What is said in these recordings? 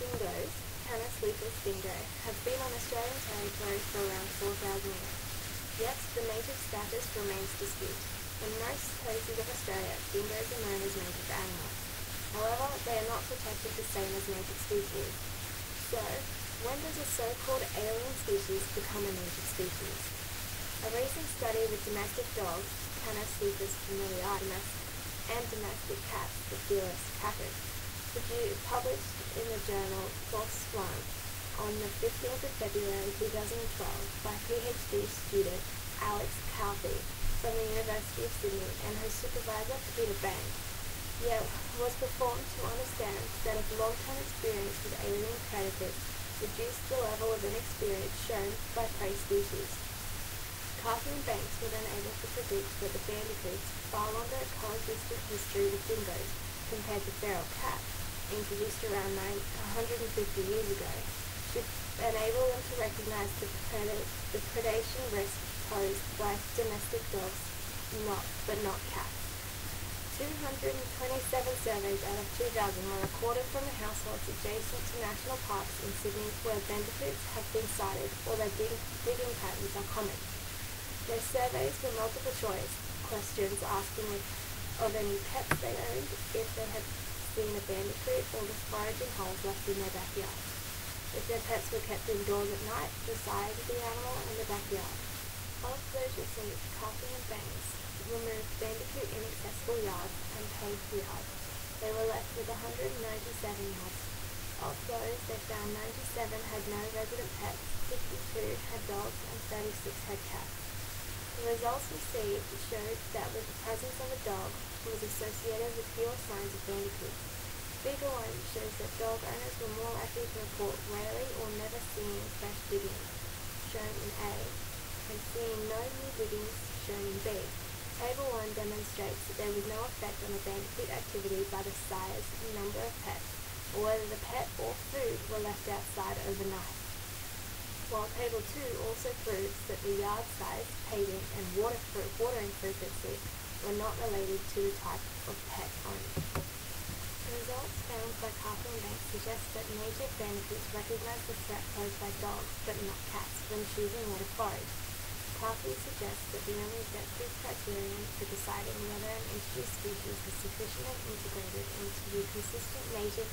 Dingoes, Canis lupus dingo, have been on Australian territory for around 4,000 years. Yet the native status remains disputed. In most places of Australia, dingoes are known as native animals. However, they are not protected the same as native species. So, when does a so-called alien species become a native species? A recent study with domestic dogs, Canis lupus familiaris, and domestic cats, the Felis catus, published in the journal PLOS One on the 15th of February 2012 by PhD student Alex Carthey from the University of Sydney and her supervisor Peter Banks. Yet was performed to understand that if long-term experience with alien predators reduced the level of inexperience shown by prey species. Carthey and Banks were then able to predict that the bandicoots, far longer coexistent history with dingoes compared to feral cats, introduced around 150 years ago, should enable them to recognize the, the predation risk posed by domestic dogs, not, but not cats. 227 surveys out of 2,000 were recorded from the households adjacent to national parks in Sydney where bandicoots have been sighted or their dig digging patterns are common. Their surveys were multiple choice questions asking if, of any pets they owned, if they had seen a bandicoot or the foraging holes left in their backyard. If their pets were kept indoors at night, the size of the animal and the backyard. Of those received, Carthey and Banks removed bandicoot inaccessible yards and paved yards. They were left with 197 yards. Of those, they found 97 had no resident pets, 52 had dogs, and 36 had cats. The results received showed that with the presence of a dog was associated with fewer signs of bandicoots. Figure 1 shows that dog owners were more likely to report rarely or never seeing fresh diggings, shown in A, and seeing no new diggings, shown in B. Table 1 demonstrates that there was no effect on the bandicoot activity by the size and number of pets, or whether the pet or food were left outside overnight while Table 2 also proves that the yard size, paving, and water watering frequency were not related to the type of pet owned. The results found by Carthey and Banks suggest that native bandicoots recognize the threat posed by dogs, but not cats, when choosing where to forage. Carthey suggests that the only objective criterion for deciding whether an introduced species is sufficiently integrated into the consistent native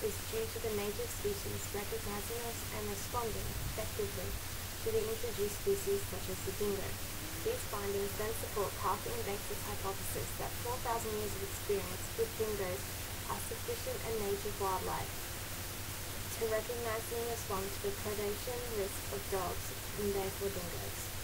is due to the native species recognizing us and responding effectively to the introduced species such as the dingo. These findings then support and Banks' hypothesis that 4,000 years of experience with dingoes are sufficient in native wildlife to recognize and respond to the predation risk of dogs and therefore dingoes.